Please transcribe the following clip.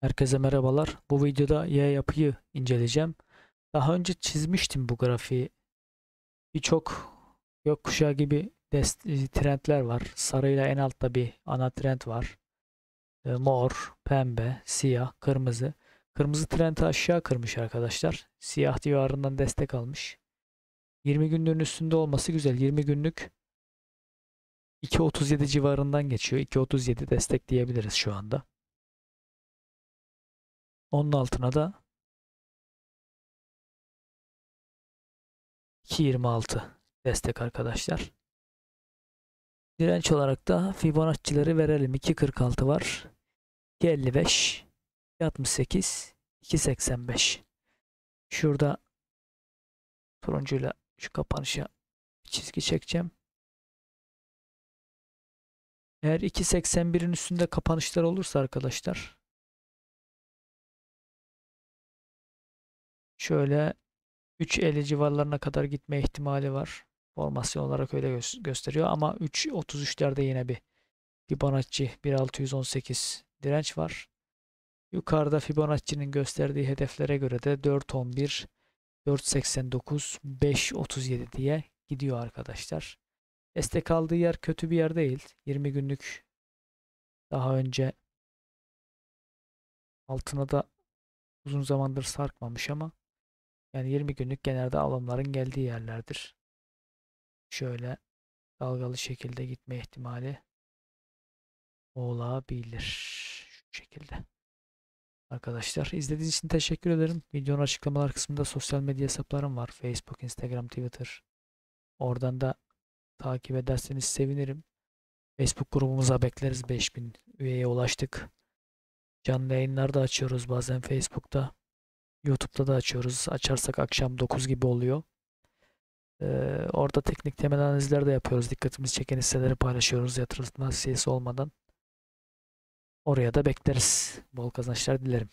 Herkese merhabalar. Bu videoda Y yapıyı inceleyeceğim. Daha önce çizmiştim bu grafiği. Birçok gökkuşağı gibi dest- trendler var. Sarıyla en altta bir ana trend var. E, mor, pembe, siyah, kırmızı. Kırmızı trendi aşağı kırmış arkadaşlar. Siyah civarından destek almış. 20 günlüğün üstünde olması güzel. 20 günlük 2.37 civarından geçiyor. 2.37 destek diyebiliriz şu anda. Onun altına da 2.26 destek arkadaşlar. Direnç olarak da Fibonacci'leri verelim. 2.46 var. 2.55 2.68 2.85 Şurada turuncuyla şu kapanışa çizgi çekeceğim. Eğer 2.81'in üstünde kapanışlar olursa arkadaşlar şöyle 3.50 civarlarına kadar gitme ihtimali var. Formasyon olarak öyle gö- gösteriyor ama 3.33'lerde yine bir Fibonacci 1.618 direnç var. Yukarıda Fibonacci'nin gösterdiği hedeflere göre de 4.11 4.89 5.37 diye gidiyor arkadaşlar. Destek aldığı yer kötü bir yer değil. 20 günlük daha önce altına da uzun zamandır sarkmamış ama yani 20 günlük genelde alımların geldiği yerlerdir. Şöyle dalgalı şekilde gitme ihtimali olabilir. Şu şekilde. Arkadaşlar izlediğiniz için teşekkür ederim. Videonun açıklamalar kısmında sosyal medya hesaplarım var. Facebook, Instagram, Twitter. Oradan da takip ederseniz sevinirim. Facebook grubumuza bekleriz. 5000 üyeye ulaştık. Canlı yayınlar da açıyoruz bazen Facebook'ta. YouTube'da da açıyoruz. Açarsak akşam 9 gibi oluyor. Ee, orada teknik temel analizler de yapıyoruz. Dikkatimizi çeken hisseleri paylaşıyoruz yatırım tavsiyesi olmadan. Oraya da bekleriz. Bol kazançlar dilerim.